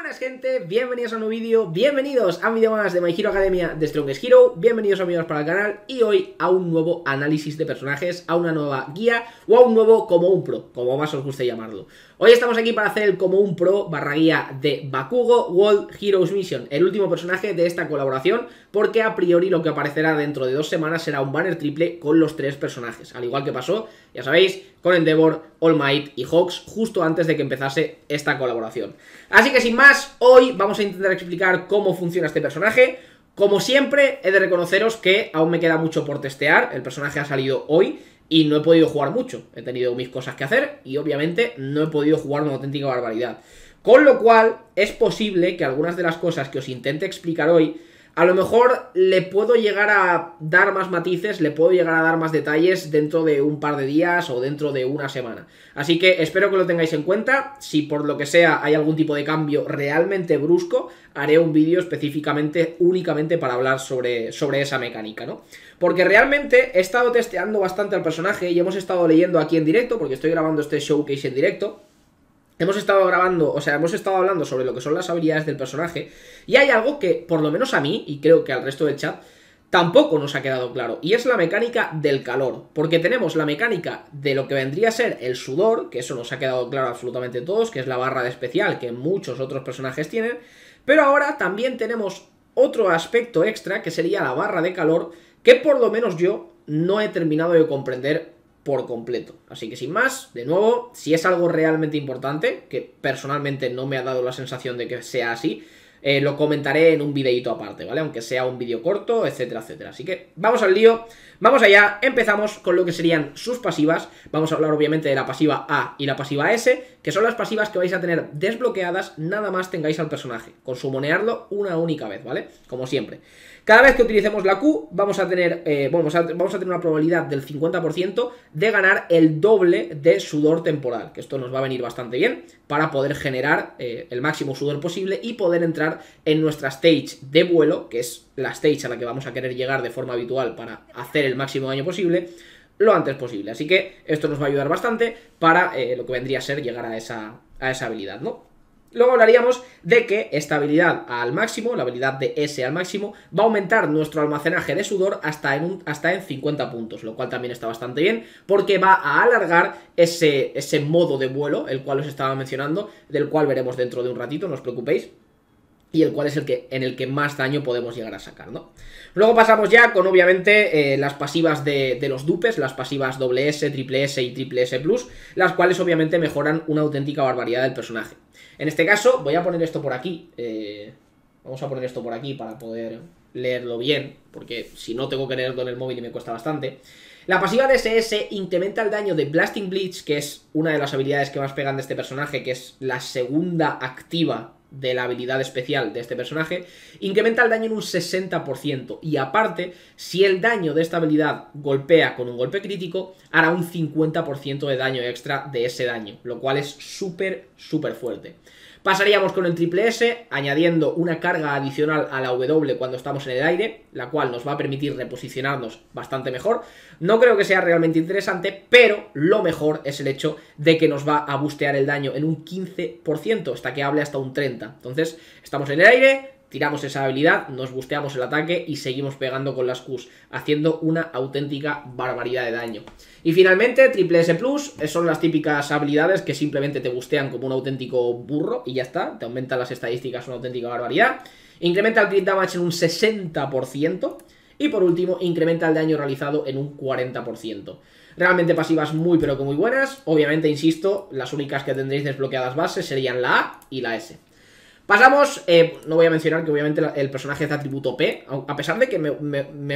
buenas gente, bienvenidos a un nuevo vídeo, bienvenidos a un vídeo más de My Hero Academia de Strongest Hero, bienvenidos amigos para el canal. Y hoy a un nuevo análisis de personajes, a una nueva guía o a un nuevo como un pro, como más os guste llamarlo. Hoy estamos aquí para hacer el como un pro barra guía de Bakugo World Heroes Mission, el último personaje de esta colaboración, porque a priori lo que aparecerá dentro de dos semanas será un banner triple con los tres personajes, al igual que pasó, ya sabéis, con Endeavor, All Might y Hawks justo antes de que empezase esta colaboración. Así que sin más, hoy vamos a intentar explicar cómo funciona este personaje. Como siempre, he de reconoceros que aún me queda mucho por testear, el personaje ha salido hoy y no he podido jugar mucho. He tenido mis cosas que hacer y obviamente no he podido jugar una auténtica barbaridad. Con lo cual, es posible que algunas de las cosas que os intente explicar hoy a lo mejor le puedo llegar a dar más matices, le puedo llegar a dar más detalles dentro de un par de días o dentro de una semana. Así que espero que lo tengáis en cuenta. Si por lo que sea hay algún tipo de cambio realmente brusco, haré un vídeo específicamente, únicamente para hablar sobre, sobre esa mecánica, ¿no? Porque realmente he estado testeando bastante al personaje y hemos estado leyendo aquí en directo, porque estoy grabando este showcase en directo. Hemos estado grabando, o sea, hemos estado hablando sobre lo que son las habilidades del personaje. Y hay algo que, por lo menos a mí, y creo que al resto del chat, tampoco nos ha quedado claro, y es la mecánica del calor, porque tenemos la mecánica de lo que vendría a ser el sudor, que eso nos ha quedado claro absolutamente todos, que es la barra de especial que muchos otros personajes tienen, pero ahora también tenemos otro aspecto extra, que sería la barra de calor, que por lo menos yo no he terminado de comprender por completo. Así que sin más, de nuevo, si es algo realmente importante, que personalmente no me ha dado la sensación de que sea así, eh, lo comentaré en un videito aparte, ¿vale? Aunque sea un vídeo corto, etcétera, etcétera. Así que vamos al lío, vamos allá, empezamos con lo que serían sus pasivas. Vamos a hablar obviamente de la pasiva A y la pasiva S, que son las pasivas que vais a tener desbloqueadas nada más tengáis al personaje, con sumonearlo una única vez, ¿vale? Como siempre. Cada vez que utilicemos la Q vamos a tener, eh, vamos a tener una probabilidad del 50% de ganar el doble de sudor temporal, que esto nos va a venir bastante bien para poder generar eh, el máximo sudor posible y poder entrar en nuestra stage de vuelo, que es la stage a la que vamos a querer llegar de forma habitual para hacer el máximo daño posible, lo antes posible. Así que esto nos va a ayudar bastante para eh, lo que vendría a ser llegar a esa, a esa habilidad, ¿no? Luego hablaríamos de que esta habilidad al máximo, la habilidad de S al máximo, va a aumentar nuestro almacenaje de sudor hasta en, hasta en 50 puntos, lo cual también está bastante bien, porque va a alargar ese, ese modo de vuelo, el cual os estaba mencionando, del cual veremos dentro de un ratito, no os preocupéis y el cual es el que en el que más daño podemos llegar a sacar, ¿no? Luego pasamos ya con, obviamente, eh, las pasivas de, los dupes, las pasivas S, triple S y S Plus, las cuales obviamente mejoran una auténtica barbaridad del personaje. En este caso, voy a poner esto por aquí, eh, vamos a poner esto por aquí para poder leerlo bien, porque si no tengo que leerlo en el móvil y me cuesta bastante. La pasiva de SS incrementa el daño de Blasting Bleach, que es una de las habilidades que más pegan de este personaje, que es la segunda activa de la habilidad especial de este personaje, incrementa el daño en un 60%. Y aparte, si el daño de esta habilidad golpea con un golpe crítico, hará un 50% de daño extra de ese daño, lo cual es súper, súper fuerte. Pasaríamos con el triple S, añadiendo una carga adicional a la W cuando estamos en el aire, la cual nos va a permitir reposicionarnos bastante mejor. No creo que sea realmente interesante, pero lo mejor es el hecho de que nos va a bustear el daño en un 15%, hasta que hable hasta un 30%. Entonces, estamos en el aire, tiramos esa habilidad, nos busteamos el ataque y seguimos pegando con las Qs, haciendo una auténtica barbaridad de daño. Y finalmente, triple S Plus, son las típicas habilidades que simplemente te bustean como un auténtico burro y ya está, te aumentan las estadísticas una auténtica barbaridad. Incrementa el crit damage en un 60%. Y por último, incrementa el daño realizado en un 40%. Realmente pasivas muy pero que muy buenas. Obviamente, insisto, las únicas que tendréis desbloqueadas bases serían la A y la S. Pasamos, eh, no voy a mencionar que obviamente el personaje es de atributo P, a pesar de que me,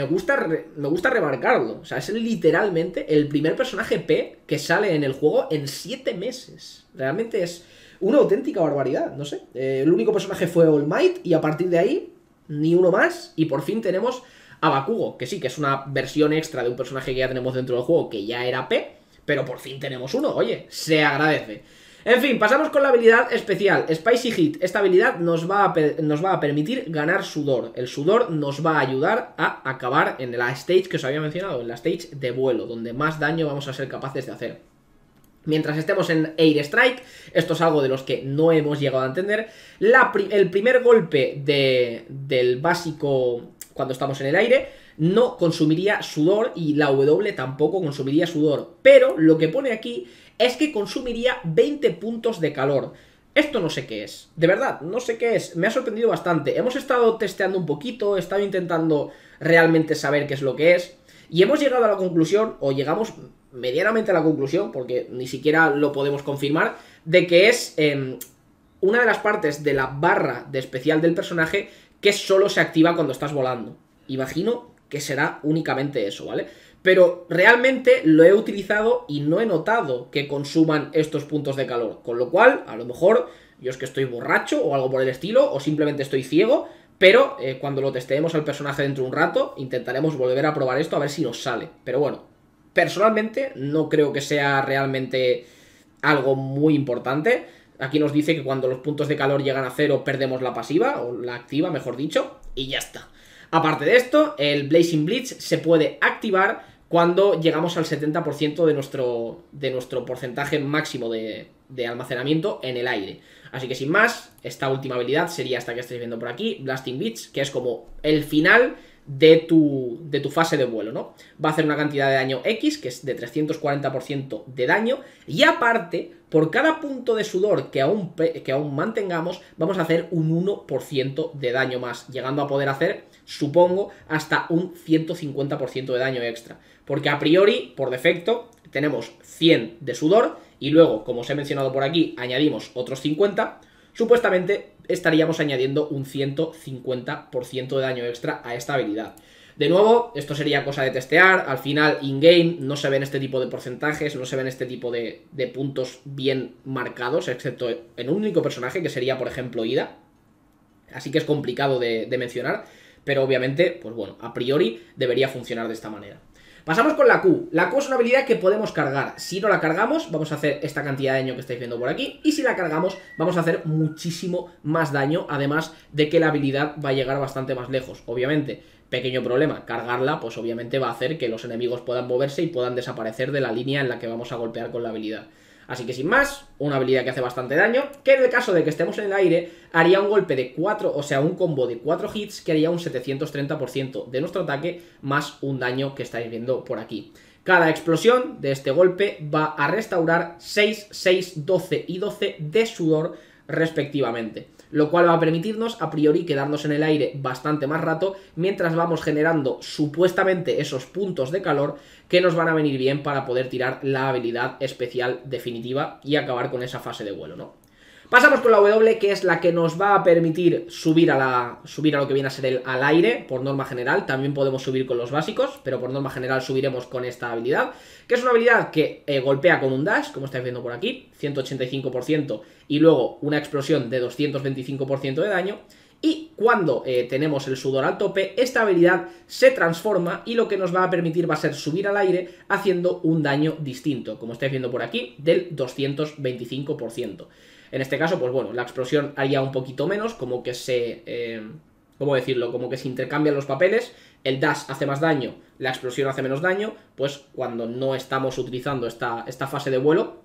gusta, me gusta remarcarlo. O sea, es literalmente el primer personaje P que sale en el juego en 7 meses. Realmente es una auténtica barbaridad, no sé. Eh, el único personaje fue All Might y a partir de ahí, ni uno más. Y por fin tenemos a Bakugo, que sí, que es una versión extra de un personaje que ya tenemos dentro del juego, que ya era P, pero por fin tenemos uno, oye, se agradece. En fin, pasamos con la habilidad especial, Spicy Hit. Esta habilidad nos va, a nos va a permitir ganar sudor. El sudor nos va a ayudar a acabar en la stage que os había mencionado, en la stage de vuelo, donde más daño vamos a ser capaces de hacer. Mientras estemos en Air Strike, esto es algo de los que no hemos llegado a entender, el primer golpe de, del básico cuando estamos en el aire no consumiría sudor y la W tampoco consumiría sudor. Pero lo que pone aquí es que consumiría 20 puntos de calor. Esto no sé qué es, de verdad, no sé qué es, me ha sorprendido bastante. Hemos estado testeando un poquito, he estado intentando realmente saber qué es lo que es, y hemos llegado a la conclusión, o llegamos medianamente a la conclusión, porque ni siquiera lo podemos confirmar, de que es em, una de las partes de la barra de especial del personaje que solo se activa cuando estás volando. Imagino que será únicamente eso, ¿vale? Pero realmente lo he utilizado y no he notado que consuman estos puntos de calor. Con lo cual, a lo mejor yo es que estoy borracho o algo por el estilo, o simplemente estoy ciego, pero eh, cuando lo testeemos al personaje dentro de un rato, intentaremos volver a probar esto a ver si nos sale. Pero bueno, personalmente no creo que sea realmente algo muy importante. Aquí nos dice que cuando los puntos de calor llegan a cero perdemos la pasiva, o la activa, mejor dicho, y ya está. Aparte de esto, el Blazing Blitz se puede activar cuando llegamos al 70% de nuestro, de nuestro porcentaje máximo de, almacenamiento en el aire. Así que sin más, esta última habilidad sería esta que estáis viendo por aquí, Blasting Beats, que es como el final de tu, de tu fase de vuelo, ¿no? Va a hacer una cantidad de daño X, que es de 340% de daño, y aparte, por cada punto de sudor que aún, que aún mantengamos, vamos a hacer un 1% de daño más, llegando a poder hacer, supongo, hasta un 150% de daño extra. Porque a priori, por defecto, tenemos 100 de sudor, y luego, como os he mencionado por aquí, añadimos otros 50, supuestamente estaríamos añadiendo un 150% de daño extra a esta habilidad. De nuevo, esto sería cosa de testear, al final in-game no se ven este tipo de porcentajes, no se ven este tipo de, puntos bien marcados, excepto en un único personaje, que sería por ejemplo Ida, así que es complicado de mencionar, pero obviamente, pues bueno, a priori debería funcionar de esta manera. Pasamos con la Q. La Q es una habilidad que podemos cargar. Si no la cargamos, vamos a hacer esta cantidad de daño que estáis viendo por aquí. Y si la cargamos, vamos a hacer muchísimo más daño. Además de que la habilidad va a llegar bastante más lejos. Obviamente, pequeño problema, cargarla, pues obviamente va a hacer que los enemigos puedan moverse y puedan desaparecer de la línea en la que vamos a golpear con la habilidad. Así que sin más, una habilidad que hace bastante daño, que en el caso de que estemos en el aire, haría un golpe de 4, o sea, un combo de 4 hits que haría un 730% de nuestro ataque, más un daño que estáis viendo por aquí. Cada explosión de este golpe va a restaurar 6, 6, 12 y 12 de sudor respectivamente lo cual va a permitirnos a priori quedarnos en el aire bastante más rato mientras vamos generando supuestamente esos puntos de calor que nos van a venir bien para poder tirar la habilidad especial definitiva y acabar con esa fase de vuelo, ¿no? Pasamos con la W, que es la que nos va a permitir subir a, la, subir a lo que viene a ser el al aire, por norma general. También podemos subir con los básicos, pero por norma general subiremos con esta habilidad, que es una habilidad que eh, golpea con un dash, como estáis viendo por aquí, 185%, y luego una explosión de 225% de daño. Y cuando eh, tenemos el sudor al tope, esta habilidad se transforma y lo que nos va a permitir va a ser subir al aire haciendo un daño distinto, como estáis viendo por aquí, del 225%. En este caso, pues bueno, la explosión haría un poquito menos, como que se... Eh, ¿Cómo decirlo? Como que se intercambian los papeles, el dash hace más daño, la explosión hace menos daño, pues cuando no estamos utilizando esta, esta fase de vuelo,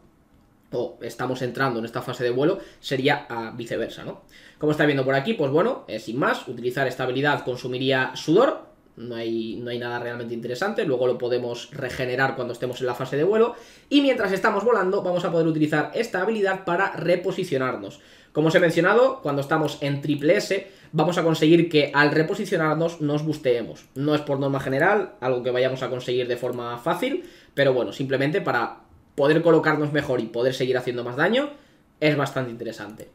o estamos entrando en esta fase de vuelo, sería a viceversa, ¿no? Como está viendo por aquí, pues bueno, eh, sin más, utilizar esta habilidad consumiría sudor, no hay, no hay nada realmente interesante, luego lo podemos regenerar cuando estemos en la fase de vuelo, y mientras estamos volando vamos a poder utilizar esta habilidad para reposicionarnos. Como os he mencionado, cuando estamos en triple S, vamos a conseguir que al reposicionarnos nos busteemos. No es por norma general, algo que vayamos a conseguir de forma fácil, pero bueno, simplemente para poder colocarnos mejor y poder seguir haciendo más daño, es bastante interesante.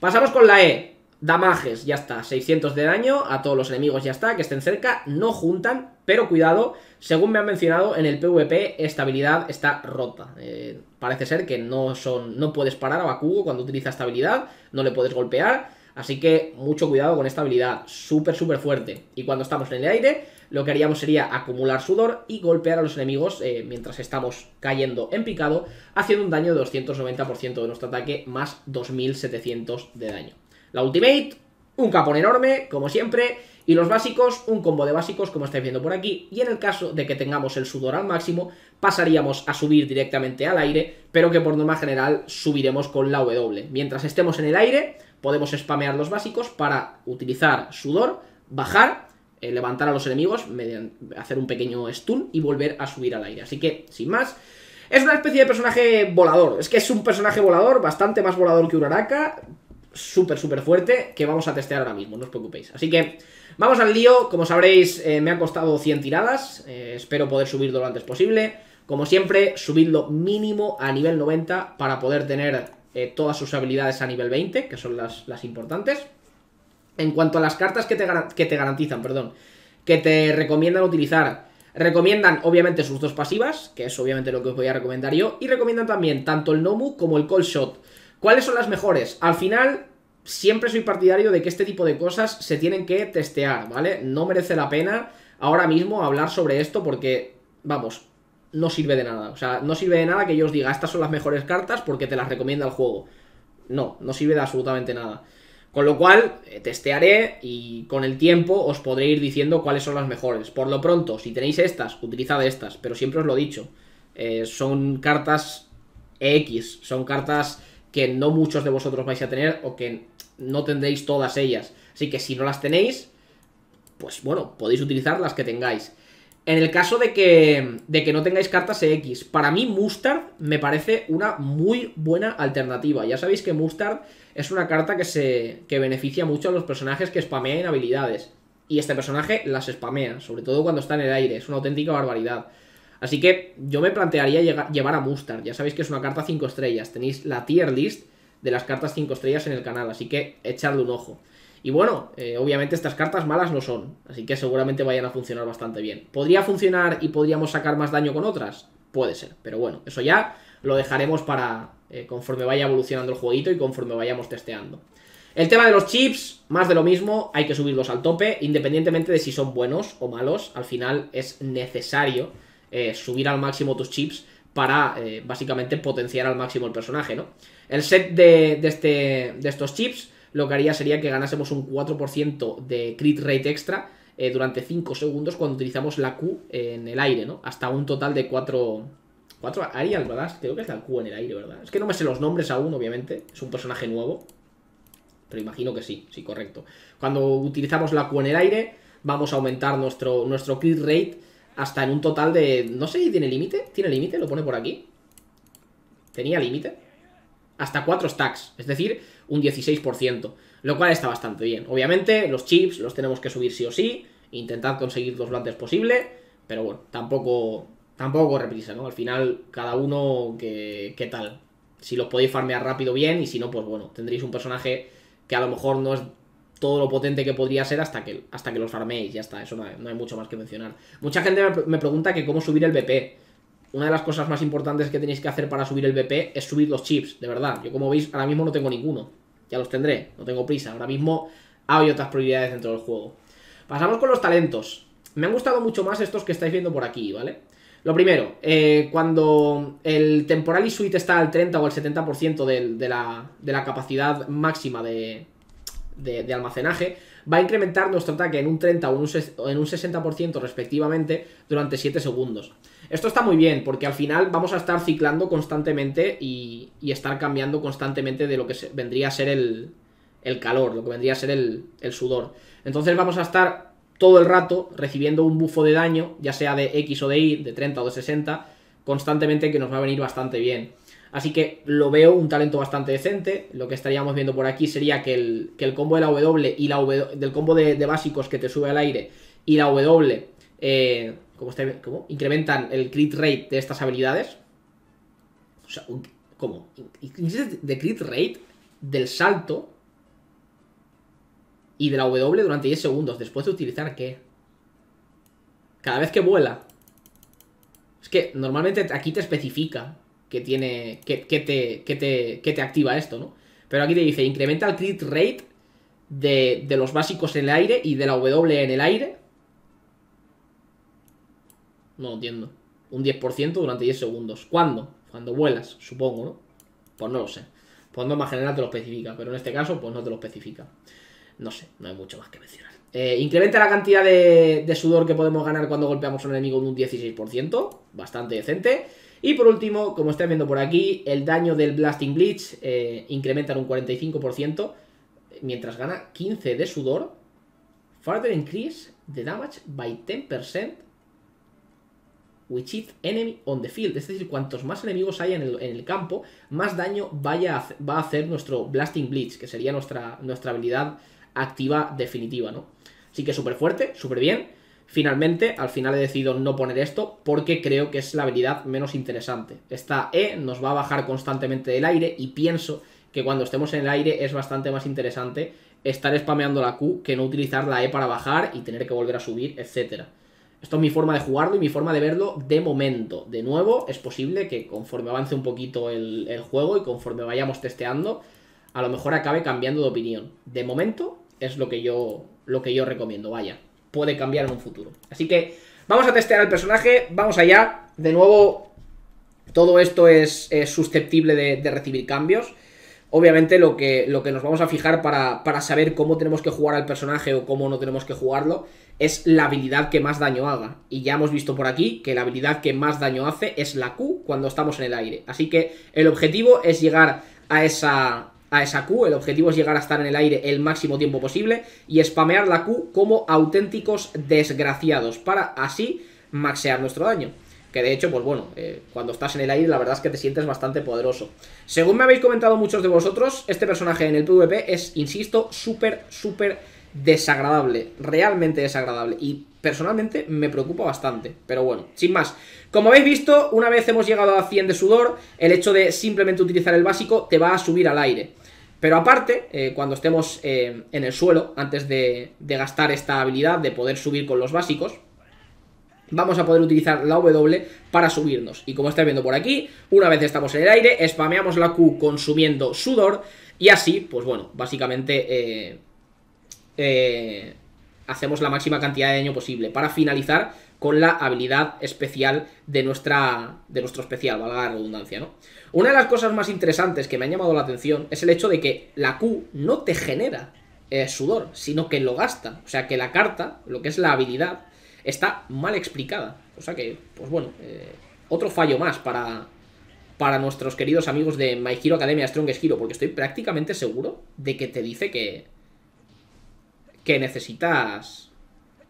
Pasamos con la E. Damages, ya está, 600 de daño a todos los enemigos, ya está, que estén cerca, no juntan, pero cuidado, según me han mencionado, en el PvP esta habilidad está rota. Eh, parece ser que no, son, no puedes parar a Bakugo cuando utiliza esta habilidad, no le puedes golpear, así que mucho cuidado con esta habilidad, súper súper fuerte. Y cuando estamos en el aire, lo que haríamos sería acumular sudor y golpear a los enemigos eh, mientras estamos cayendo en picado, haciendo un daño de 290% de nuestro ataque, más 2700 de daño. La Ultimate, un capón enorme, como siempre, Y los básicos, un combo de básicos, como estáis viendo por aquí. Y en el caso de que tengamos el sudor al máximo, pasaríamos a subir directamente al aire, pero que por norma general subiremos con la W. Mientras estemos en el aire, podemos spamear los básicos para utilizar sudor, bajar, eh, levantar a los enemigos, hacer un pequeño stun y volver a subir al aire. Así que, sin más, es una especie de personaje volador. Es que es un personaje volador, bastante más volador que Uraraka, súper, súper fuerte, que vamos a testear ahora mismo, no os preocupéis. Así que... Vamos al lío, como sabréis eh, me han costado 100 tiradas, eh, espero poder subirlo lo antes posible. Como siempre, subidlo mínimo a nivel 90 para poder tener eh, todas sus habilidades a nivel 20, que son las, importantes. En cuanto a las cartas que te, que te garantizan, perdón, que te recomiendan utilizar, recomiendan obviamente sus dos pasivas, que es obviamente lo que os voy a recomendar yo, y recomiendan también tanto el Nomu como el Cold Shot. ¿Cuáles son las mejores? Al final, siempre soy partidario de que este tipo de cosas se tienen que testear, ¿vale? No merece la pena ahora mismo hablar sobre esto porque, vamos, no sirve de nada. O sea, no sirve de nada que yo os diga, estas son las mejores cartas porque te las recomienda el juego. No, no sirve de absolutamente nada. Con lo cual, eh, testearé y con el tiempo os podré ir diciendo cuáles son las mejores. Por lo pronto, si tenéis estas, utilizad estas, pero siempre os lo he dicho. Eh, son cartas X, son cartas que no muchos de vosotros vais a tener o que no tendréis todas ellas. Así que si no las tenéis, pues bueno, podéis utilizar las que tengáis. En el caso de que, de que no tengáis cartas EX, para mí Mustard me parece una muy buena alternativa. Ya sabéis que Mustard es una carta que, se, que beneficia mucho a los personajes que spamean habilidades. Y este personaje las spamea, sobre todo cuando está en el aire, es una auténtica barbaridad. Así que yo me plantearía llevar a Mustard, ya sabéis que es una carta 5 estrellas, tenéis la tier list de las cartas 5 estrellas en el canal, así que echadle un ojo. Y bueno, eh, obviamente estas cartas malas no son, así que seguramente vayan a funcionar bastante bien. ¿Podría funcionar y podríamos sacar más daño con otras? Puede ser, pero bueno, eso ya lo dejaremos para eh, conforme vaya evolucionando el jueguito y conforme vayamos testeando. El tema de los chips, más de lo mismo, hay que subirlos al tope, independientemente de si son buenos o malos, al final es necesario eh, subir al máximo tus chips para básicamente potenciar al máximo el personaje, ¿no? El set de, este, de estos chips lo que haría sería que ganásemos un 4% de crit rate extra eh, durante 5 segundos cuando utilizamos la Q en el aire, ¿no? Hasta un total de 4... 4 Arial, ¿verdad? Creo que es la Q en el aire, ¿verdad? Es que no me sé los nombres aún, obviamente. Es un personaje nuevo. Pero imagino que sí, sí, correcto. Cuando utilizamos la Q en el aire, vamos a aumentar nuestro, nuestro crit rate hasta en un total de... No sé si tiene límite. ¿Tiene límite? Lo pone por aquí. ¿Tenía límite? hasta 4 stacks, es decir, un 16%, lo cual está bastante bien. Obviamente, los chips los tenemos que subir sí o sí, intentar conseguirlos lo antes posible, pero bueno, tampoco, tampoco corre ¿no? Al final, cada uno, que, ¿qué tal? Si los podéis farmear rápido, bien, y si no, pues bueno, tendréis un personaje que a lo mejor no es todo lo potente que podría ser hasta que, hasta que los farméis, ya está, eso no hay, mucho más que mencionar. Mucha gente me pregunta que cómo subir el BP una de las cosas más importantes que tenéis que hacer para subir el BP es subir los chips, de verdad. Yo como veis, ahora mismo no tengo ninguno. Ya los tendré, no tengo prisa. Ahora mismo hay otras prioridades dentro del juego. Pasamos con los talentos. Me han gustado mucho más estos que estáis viendo por aquí, ¿vale? Lo primero, eh, cuando el temporal y suite está al 30 o al 70% de, la, de la capacidad máxima de, de, almacenaje, va a incrementar nuestro ataque en un 30 o en un 60% respectivamente durante 7 segundos. Esto está muy bien porque al final vamos a estar ciclando constantemente y, estar cambiando constantemente de lo que vendría a ser el, calor, lo que vendría a ser el, el sudor. Entonces vamos a estar todo el rato recibiendo un bufo de daño, ya sea de X o de Y, de 30 o de 60, constantemente que nos va a venir bastante bien. Así que lo veo un talento bastante decente. Lo que estaríamos viendo por aquí sería que el, combo de la W y la W, del combo de, básicos que te sube al aire y la W, eh, ¿cómo, Incrementan el crit rate de estas habilidades. O sea, ¿cómo? De crit rate del salto y de la W durante 10 segundos. Después de utilizar qué? Cada vez que vuela. Es que normalmente aquí te especifica que tiene. que, te, que, te, que te activa esto, ¿no? Pero aquí te dice, incrementa el crit rate de, de los básicos en el aire y de la W en el aire. No entiendo. Un 10% durante 10 segundos. ¿Cuándo? Cuando vuelas, supongo, ¿no? Pues no lo sé. Pues más general te lo especifica, pero en este caso, pues no te lo especifica. no sé, no hay mucho más que mencionar. Eh, incrementa la cantidad de, sudor que podemos ganar cuando golpeamos a un enemigo en un 16%, bastante decente. Y por último, como están viendo por aquí, el daño del Blasting Bleach eh, incrementa en un 45%, mientras gana 15 de sudor. Further increase the damage by 10% which is enemy on the field. Es decir, cuantos más enemigos haya en el, campo, más daño vaya va a hacer nuestro Blasting Bleach, que sería nuestra, nuestra habilidad activa definitiva, ¿no? Así que súper fuerte, súper bien. Finalmente, al final he decidido no poner esto porque creo que es la habilidad menos interesante. Esta E nos va a bajar constantemente del aire y pienso que cuando estemos en el aire es bastante más interesante estar spameando la Q que no utilizar la E para bajar y tener que volver a subir, etcétera. Esto es mi forma de jugarlo y mi forma de verlo de momento. De nuevo, es posible que conforme avance un poquito el, el juego y conforme vayamos testeando, a lo mejor acabe cambiando de opinión. De momento, es lo que yo, lo que yo recomiendo, vaya. Puede cambiar en un futuro. Así que vamos a testear el personaje, vamos allá. De nuevo, todo esto es, susceptible de, recibir cambios. Obviamente lo que, lo que nos vamos a fijar para, para, saber cómo tenemos que jugar al personaje o cómo no tenemos que jugarlo es la habilidad que más daño haga. Y ya hemos visto por aquí que la habilidad que más daño hace es la Q cuando estamos en el aire. Así que el objetivo es llegar a esa, a esa Q. El objetivo es llegar a estar en el aire el máximo tiempo posible y spamear la Q como auténticos desgraciados para así maxear nuestro daño. Que de hecho, pues bueno, eh, cuando estás en el aire la verdad es que te sientes bastante poderoso. Según me habéis comentado muchos de vosotros, este personaje en el PvP es, insisto, súper, súper desagradable. Realmente desagradable. Y personalmente me preocupa bastante. Pero bueno, sin más. Como habéis visto, una vez hemos llegado a 100 de sudor, el hecho de simplemente utilizar el básico te va a subir al aire. Pero aparte, eh, cuando estemos eh, en el suelo, antes de, gastar esta habilidad de poder subir con los básicos, vamos a poder utilizar la W para subirnos. Y como estáis viendo por aquí, una vez estamos en el aire, spameamos la Q consumiendo sudor y así, pues bueno, básicamente eh, hacemos la máxima cantidad de daño posible para finalizar con la habilidad especial de, nuestra, de nuestro especial, valga la redundancia, ¿no? Una de las cosas más interesantes que me han llamado la atención es el hecho de que la Q no te genera eh, sudor, sino que lo gasta. O sea que la carta, lo que es la habilidad, está mal explicada. O sea que, pues bueno, eh, otro fallo más para, para nuestros queridos amigos de My Hero Academia Strongest Hero, porque estoy prácticamente seguro de que te dice que, que necesitas...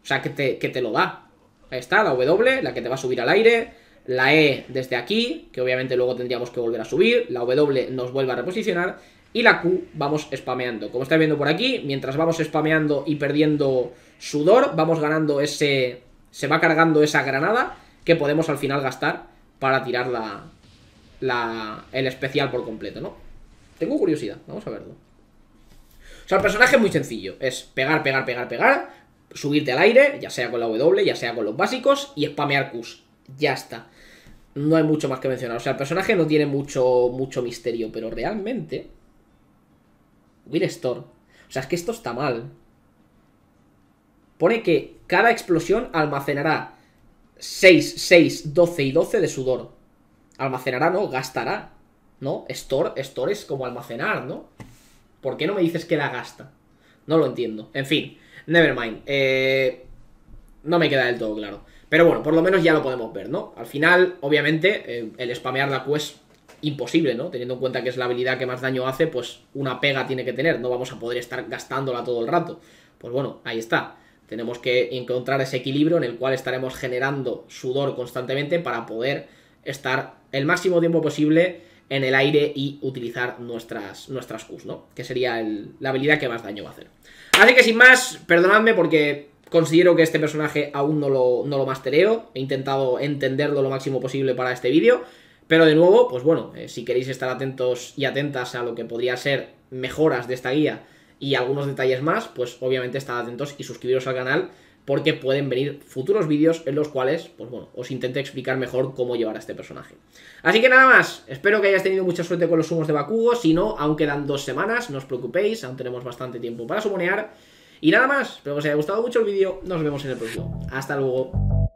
O sea, que te, que te lo da. Ahí está, la W, la que te va a subir al aire. La E desde aquí, que obviamente luego tendríamos que volver a subir. La W nos vuelve a reposicionar. Y la Q vamos spameando. Como estáis viendo por aquí, mientras vamos spameando y perdiendo sudor, vamos ganando ese... Se va cargando esa granada que podemos al final gastar para tirar la, la, el especial por completo, ¿no? Tengo curiosidad, vamos a verlo. O sea, el personaje es muy sencillo. Es pegar, pegar, pegar, pegar subirte al aire, ya sea con la W, ya sea con los básicos, y spamear Qs. Ya está. No hay mucho más que mencionar. O sea, el personaje no tiene mucho, mucho misterio, pero realmente... Will Store. O sea, es que esto está mal. Pone que cada explosión almacenará 6, 6, 12 y 12 de sudor. Almacenará, no, gastará. ¿No? Store, store es como almacenar, ¿no? ¿Por qué no me dices que la gasta? No lo entiendo. En fin. Nevermind. Eh, no me queda del todo claro. Pero bueno, por lo menos ya lo podemos ver, ¿no? Al final, obviamente, eh, el spamear la Q es imposible, ¿no? Teniendo en cuenta que es la habilidad que más daño hace, pues una pega tiene que tener. No vamos a poder estar gastándola todo el rato. Pues bueno, ahí está. Tenemos que encontrar ese equilibrio en el cual estaremos generando sudor constantemente para poder estar el máximo tiempo posible en el aire y utilizar nuestras, nuestras Qs, ¿no? Que sería la habilidad que más daño va a hacer. Así que sin más, perdonadme porque considero que este personaje aún no lo, no lo mastereo. He intentado entenderlo lo máximo posible para este vídeo. Pero de nuevo, pues bueno, eh, si queréis estar atentos y atentas a lo que podría ser mejoras de esta guía y algunos detalles más, pues obviamente estad atentos y suscribiros al canal porque pueden venir futuros vídeos en los cuales, pues bueno, os intente explicar mejor cómo llevar a este personaje. Así que nada más, espero que hayáis tenido mucha suerte con los humos de Bakugo, si no, aún quedan dos semanas, no os preocupéis, aún tenemos bastante tiempo para sumonear. Y nada más, espero que os haya gustado mucho el vídeo, nos vemos en el próximo. Hasta luego.